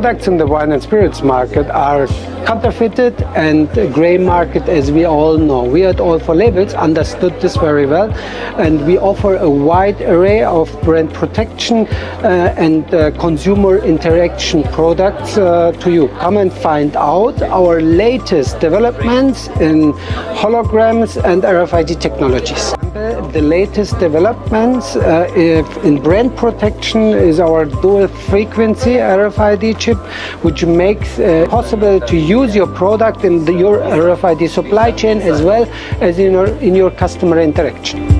products in the wine and spirits market are counterfeited and gray market as we all know. We at All4Labels understood this very well and we offer a wide array of brand protection uh, and uh, consumer interaction products uh, to you. Come and find out our latest developments in holograms and RFID technologies. The latest developments uh, in brand protection is our dual frequency RFID chip, which makes uh, possible to use your product in the, your RFID supply chain as well as in your, in your customer interaction.